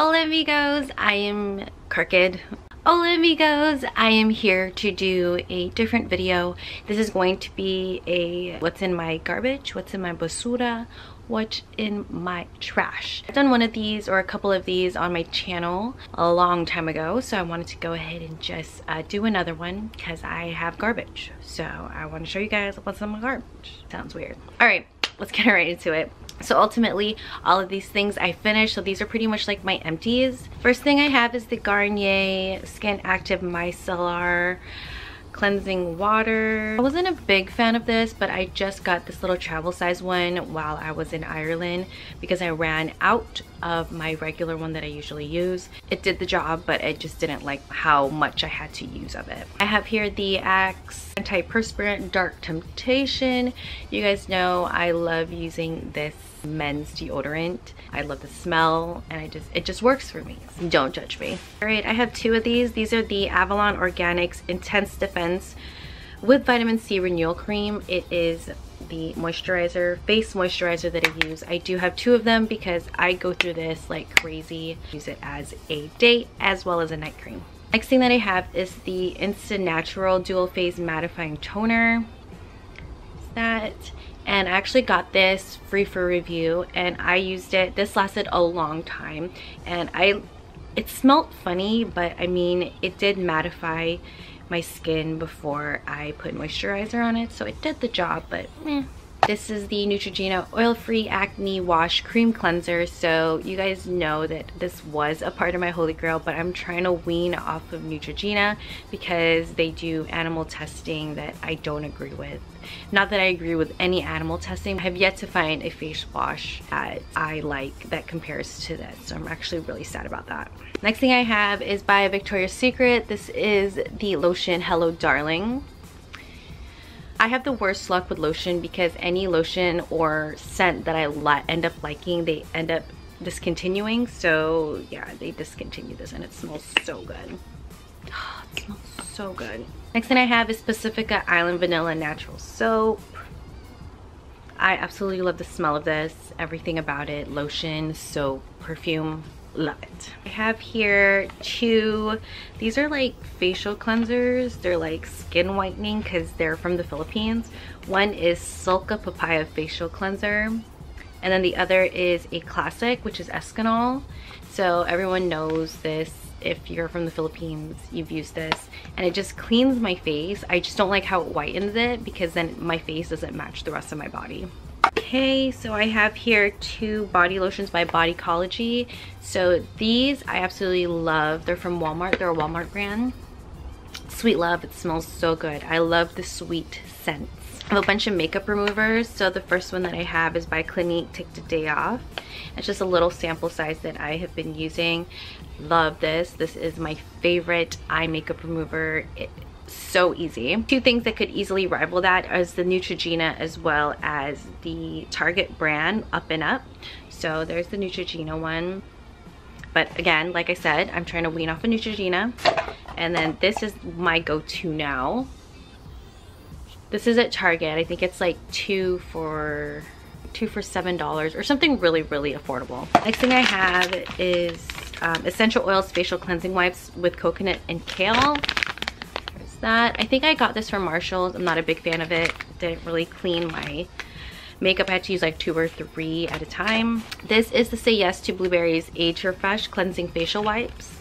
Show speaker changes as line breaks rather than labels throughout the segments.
Hola amigos, I am Crooked. Hola amigos, I am here to do a different video. This is going to be a what's in my garbage, what's in my basura, what's in my trash. I've done one of these or a couple of these on my channel a long time ago, so I wanted to go ahead and just uh, do another one because I have garbage. So I want to show you guys what's in my garbage. Sounds weird. All right, let's get right into it. So ultimately, all of these things I finished. So these are pretty much like my empties. First thing I have is the Garnier Skin Active Micellar cleansing water. I wasn't a big fan of this, but I just got this little travel size one while I was in Ireland because I ran out of my regular one that I usually use. It did the job, but I just didn't like how much I had to use of it. I have here the Axe Antiperspirant Dark Temptation. You guys know I love using this men's deodorant. I love the smell and I just it just works for me. Don't judge me. All right, I have two of these. These are the Avalon Organics Intense Defense with vitamin C renewal cream. It is the moisturizer, face moisturizer that I use. I do have two of them because I go through this like crazy. Use it as a day as well as a night cream. Next thing that I have is the InstaNatural Dual Phase Mattifying Toner. that and I actually got this free for review and I used it. This lasted a long time and I it smelled funny but I mean it did mattify my skin before I put moisturizer on it so it did the job but eh, this is the Neutrogena Oil-Free Acne Wash Cream Cleanser. So you guys know that this was a part of my holy grail, but I'm trying to wean off of Neutrogena because they do animal testing that I don't agree with. Not that I agree with any animal testing. I have yet to find a face wash that I like that compares to this. So I'm actually really sad about that. Next thing I have is by Victoria's Secret. This is the lotion Hello Darling. I have the worst luck with lotion because any lotion or scent that I end up liking, they end up discontinuing. So yeah, they discontinued this and it smells so good. Oh, it smells so good. Next thing I have is Pacifica Island Vanilla Natural Soap. I absolutely love the smell of this. Everything about it. Lotion, soap, perfume love it i have here two these are like facial cleansers they're like skin whitening because they're from the philippines one is Silka papaya facial cleanser and then the other is a classic which is Eskinol so everyone knows this if you're from the Philippines, you've used this and it just cleans my face. I just don't like how it whitens it because then my face doesn't match the rest of my body. Okay, so I have here two body lotions by Bodycology. So these I absolutely love. They're from Walmart. They're a Walmart brand. Sweet Love. It smells so good. I love the sweet scents. I have a bunch of makeup removers. So the first one that I have is by Clinique Take the Day Off. It's just a little sample size that I have been using. Love this. This is my favorite eye makeup remover. It, so easy. Two things that could easily rival that is the Neutrogena as well as the Target brand Up and Up. So there's the Neutrogena one. But again, like I said, I'm trying to wean off of Neutrogena. And then this is my go-to now. This is at Target. I think it's like two for two for seven dollars or something really really affordable next thing i have is um, essential oils facial cleansing wipes with coconut and kale that. I think I got this from Marshalls. I'm not a big fan of it. Didn't really clean my makeup. I had to use like two or three at a time. This is the Say Yes to Blueberries Age Refresh Cleansing Facial Wipes.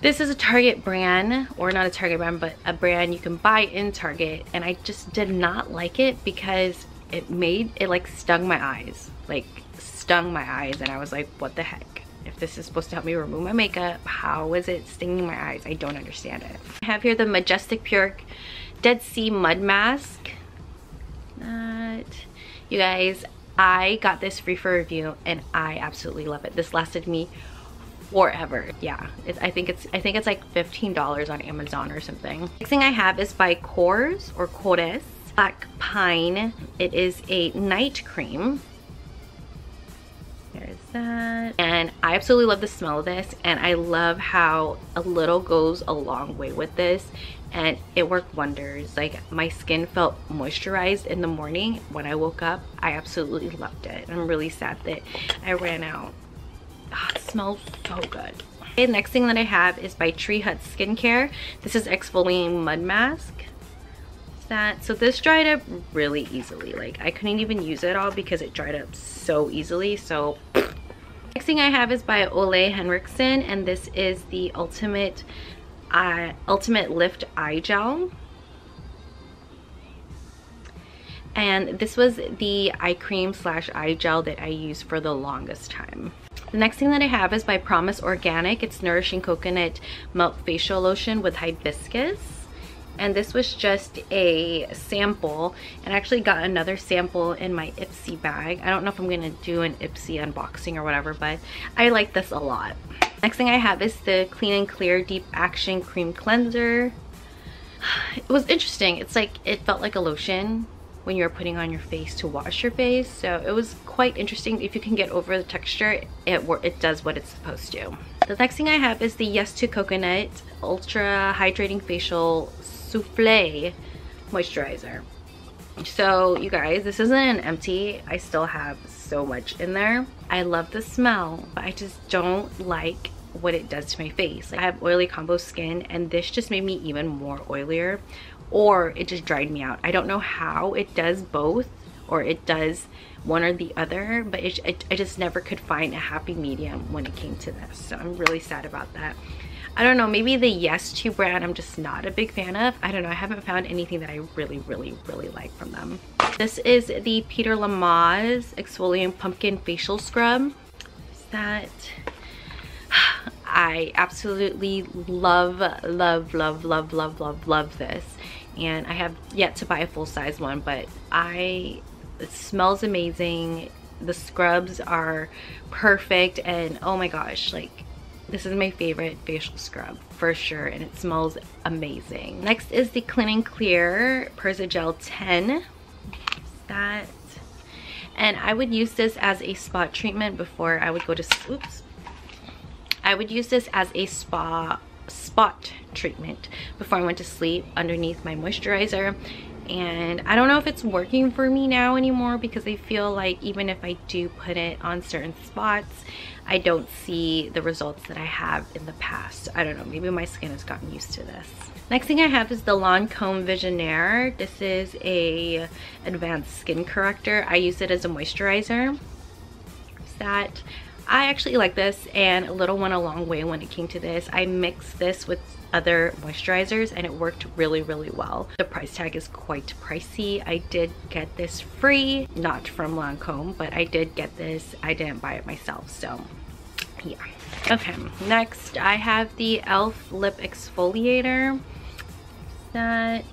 This is a Target brand, or not a Target brand, but a brand you can buy in Target. And I just did not like it because it made, it like stung my eyes. Like stung my eyes and I was like, what the heck? If this is supposed to help me remove my makeup how is it stinging my eyes? I don't understand it. I have here the majestic pure dead sea mud mask. That you guys i got this free for review and i absolutely love it. This lasted me forever. Yeah i think it's i think it's like 15 dollars on amazon or something. Next thing i have is by Korres or Korres black pine. It is a night cream that. And I absolutely love the smell of this and I love how a little goes a long way with this and it worked wonders. Like my skin felt moisturized in the morning when I woke up. I absolutely loved it. I'm really sad that I ran out ah, It smells so good. Okay, next thing that I have is by Tree Hut Skincare. This is exfoliating mud mask. That so this dried up really easily. Like I couldn't even use it all because it dried up so easily. So next thing I have is by Ole Henriksen and this is the Ultimate uh, Ultimate Lift Eye Gel. And this was the eye cream slash eye gel that I used for the longest time. The next thing that I have is by Promise Organic. It's Nourishing Coconut Milk Facial Lotion with Hibiscus. And this was just a sample. And I actually got another sample in my Ipsy bag. I don't know if I'm to do an Ipsy unboxing or whatever, but I like this a lot. Next thing I have is the Clean and Clear Deep Action Cream Cleanser. It was interesting. It's like, it felt like a lotion when you're putting on your face to wash your face. So it was quite interesting. If you can get over the texture, it, it does what it's supposed to. The next thing I have is the Yes to Coconut Ultra Hydrating Facial Souffle Moisturizer. So you guys, this isn't an empty. I still have so much in there. I love the smell, but I just don't like what it does to my face. Like, I have oily combo skin and this just made me even more oilier or it just dried me out. I don't know how it does both or it does one or the other, but it, it, I just never could find a happy medium when it came to this. So I'm really sad about that. I don't know, maybe the Yes To brand I'm just not a big fan of. I don't know, I haven't found anything that I really, really, really like from them. This is the Peter Lamas Exfoliating Pumpkin Facial Scrub. That I absolutely love, love, love, love, love, love, love this and I have yet to buy a full-size one but I it smells amazing. The scrubs are perfect and oh my gosh like this is my favorite facial scrub for sure and it smells amazing. Next is the clean and clear Persa Gel 10 that and I would use this as a spot treatment before I would go to oops I would use this as a spa spot treatment before I went to sleep underneath my moisturizer and I don't know if it's working for me now anymore because I feel like even if I do put it on certain spots I don't see the results that I have in the past. I don't know, maybe my skin has gotten used to this. Next thing I have is the Lancome Visionnaire. This is a advanced skin corrector. I use it as a moisturizer. That I actually like this and a little went a long way when it came to this. I mixed this with other moisturizers and it worked really really well. The price tag is quite pricey. I did get this free not from lancome but i did get this. I didn't buy it myself so yeah. Okay next i have the elf lip exfoliator. That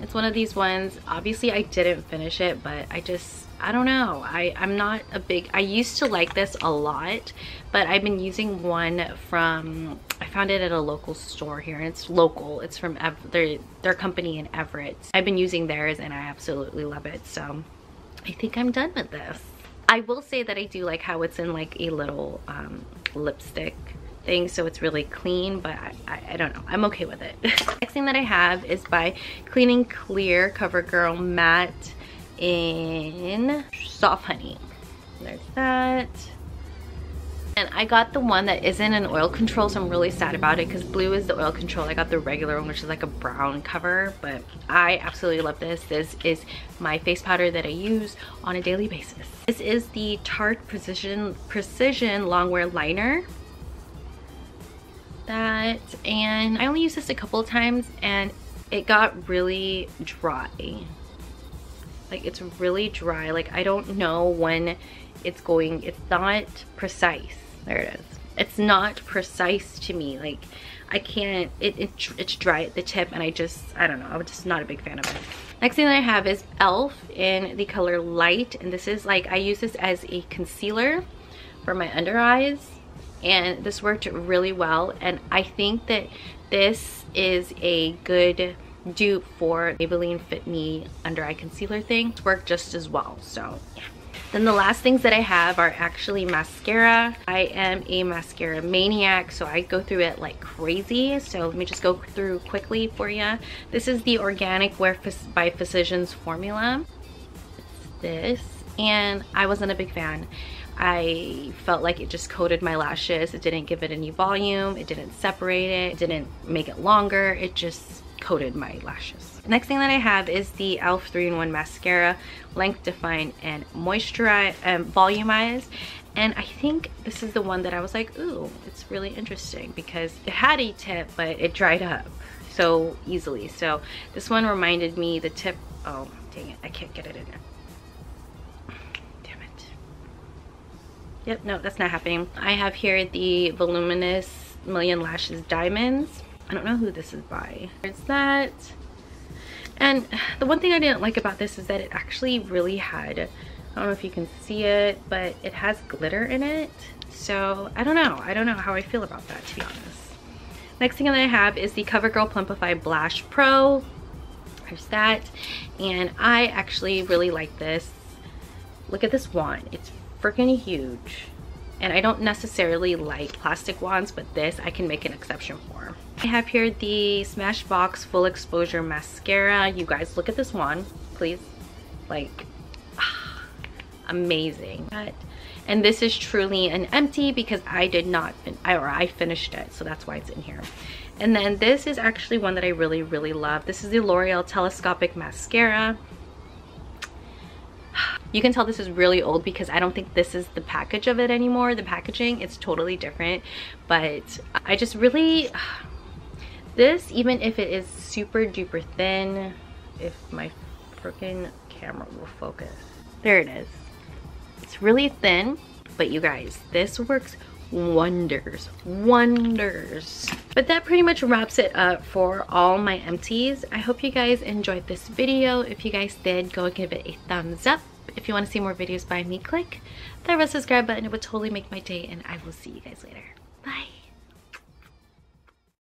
it's one of these ones. Obviously i didn't finish it but i just I don't know. I, I'm not a big, I used to like this a lot, but I've been using one from, I found it at a local store here and it's local. It's from Ev their, their company in Everett. I've been using theirs and I absolutely love it. So I think I'm done with this. I will say that I do like how it's in like a little um, lipstick thing so it's really clean but I, I, I, don't know I'm okay with it next thing that I have is by Clean and Clear CoverGirl Matte in soft honey. There's that. And I got the one that isn't an oil control, so I'm really sad about it because blue is the oil control. I got the regular one, which is like a brown cover, but I absolutely love this. This is my face powder that I use on a daily basis. This is the Tarte Precision, Precision Longwear Liner. That, and I only used this a couple times and it got really dry like it's really dry. Like i don't know when it's going it's not precise. There it is. It's not precise to me. Like i can't it, it it's dry at the tip and i just i don't know. I'm just not a big fan of it. Next thing that i have is elf in the color light and this is like i use this as a concealer for my under eyes and this worked really well and i think that this is a good dupe for Maybelline Fit Me under eye concealer thing. Worked just as well, so yeah. Then the last things that I have are actually mascara. I am a mascara maniac, so I go through it like crazy. So let me just go through quickly for you. This is the Organic Wear by Physicians formula. It's this, and I wasn't a big fan. I felt like it just coated my lashes. It didn't give it any volume. It didn't separate it. It didn't make it longer. It just coated my lashes. Next thing that I have is the e.l.f. 3-in-1 Mascara, Length Define and Moisturize, um, Volumize. And I think this is the one that I was like, ooh, it's really interesting because it had a tip, but it dried up so easily. So this one reminded me the tip, oh, dang it, I can't get it in there. Damn it. Yep, no, that's not happening. I have here the Voluminous Million Lashes Diamonds. I don't know who this is by. There's that. And the one thing I didn't like about this is that it actually really had, I don't know if you can see it, but it has glitter in it. So I don't know. I don't know how I feel about that to be honest. Next thing that I have is the CoverGirl Plumpify Blast Pro. There's that. And I actually really like this. Look at this wand. It's freaking huge. And I don't necessarily like plastic wands, but this I can make an exception for. I have here the Smashbox Full Exposure Mascara. You guys, look at this one, please. Like, amazing. And this is truly an empty because I did not, or I finished it, so that's why it's in here. And then this is actually one that I really, really love. This is the L'Oreal Telescopic Mascara. You can tell this is really old because I don't think this is the package of it anymore. The packaging, it's totally different. But I just really, this, even if it is super duper thin, if my freaking camera will focus. There it is. It's really thin, but you guys, this works wonders, wonders. But that pretty much wraps it up for all my empties. I hope you guys enjoyed this video. If you guys did, go give it a thumbs up. If you want to see more videos by me, click the red subscribe button. It would totally make my day and I will see you guys later. Bye.